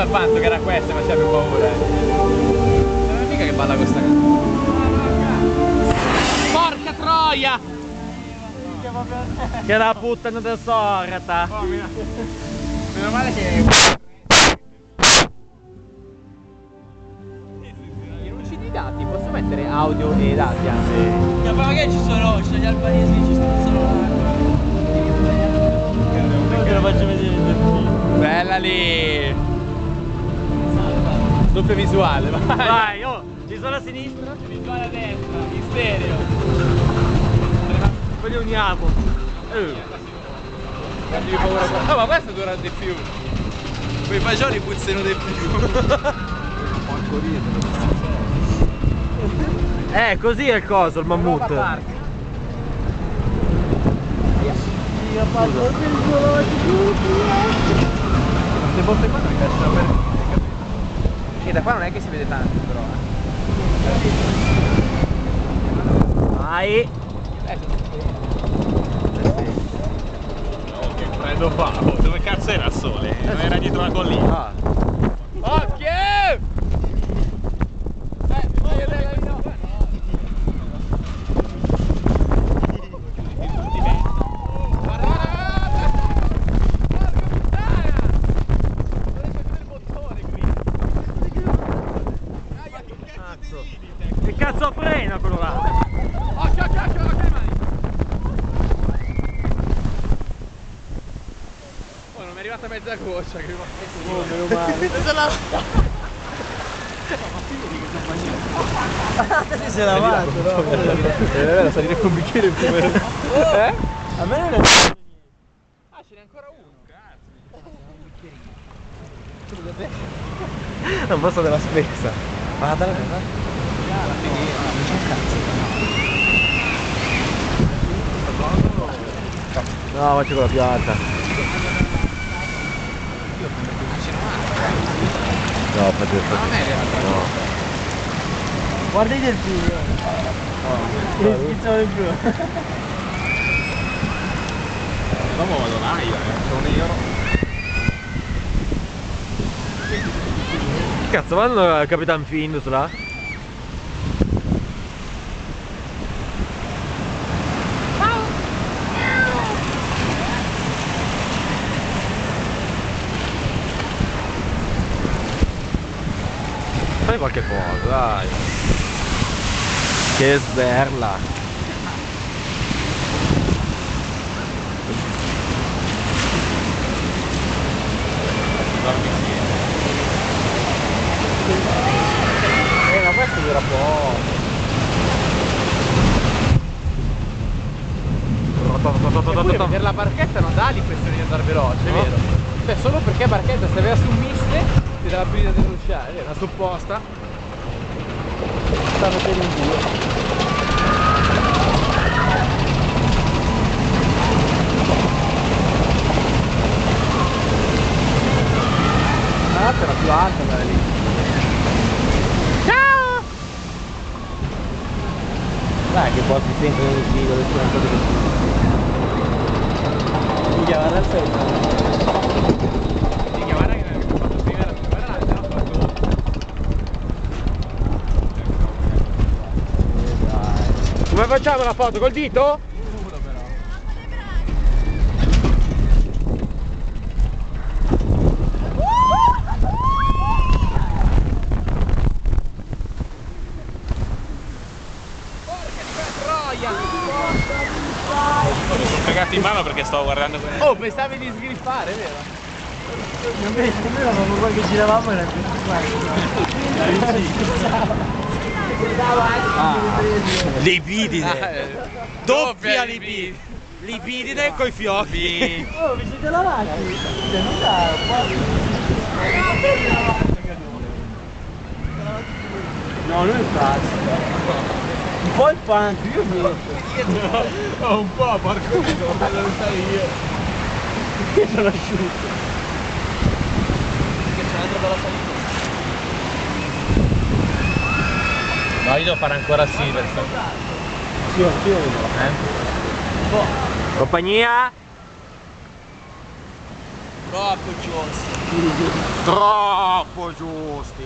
al panzo che era questa, ma c'è più paura. Non è mica che balla questa Porca troia! Che la puttana del sorta. Oh, meno... meno male che... Dati posso mettere audio e dati anche? Ma magari ci sono, ci sono gli albanesi che ci stanno solo là. Te lo faccio vedere Bella lì! Doppio visuale, vai! Vai, oh, ci sono a sinistra. Visuale a destra, in stereo! Poi li uniamo. Qua. No, ma questo dura di più! Quei fagioli puzzano di più. Eh, così è il coso, il mammut. Queste botte qua mi piacciono per E da qua non è che si vede tanto però eh. Vai. Oh, che freddo fa! Dove cazzo era il sole? Non era dietro la collina. Ah. Occhio! Eh, voglio della no. Guarda, guarda, guarda! Porca puttana! Non riesco a vedere il bottone qui. Aia, che cazzo cazzo frena quello là? Occhio, occhio, occhio, occhio le mani! Oh, non mi è arrivata mezza goccia che mi Oh, meno male. Si si è lavato, no? Era salire con un bicchiere in più. Eh? A me non è... Ah, ce n'è ancora uno. È un posto della spesa. Guarda la cosa. No, faccio con la pianta. No, faccio il arrivata. No. Guarda i delfini. Che schizzano di più. Dopo vado là io, eh. Sono nero. Cazzo, vanno al Capitan Findus là? Fai qualche cosa, dai. Che sberla. Eh, ma questo dura poco. Vedere la barchetta non dà l'impressione di andare veloce, No. vero? Cioè, solo perché barchetta se aveva su un miste ti dà la brida di è vero? Una supposta. Stanno per in due. Ah, era più alta quella lì. Dai che poi si sentono nel video le sue cose Minchia, guarda il senso. Minchia, guarda che mi ha fatto prima la l'altra, l'ho fatto dopo. Come facciamo la foto? Col dito? Troia! Sono cagato in mano perché stavo guardando quello. Oh, pensavi di sgriffare, vero? Non vedi, noi eravamo qua che giravamo e era più Lipidine. eh, Doppia lipidine. Lipidine coi fiocchi. Oh, vi siete lavati? Cioè, non da... No, lui è pazzo. Un po' il panco, io mi... Oh, un po', porco dio, non sai io. Io sono asciutto. Che c'è un'altra bella salita. No, io devo fare ancora Silverstone. Sì, anch'io vedo. Eh? Compagnia? Troppo giusto. Troppo giusti.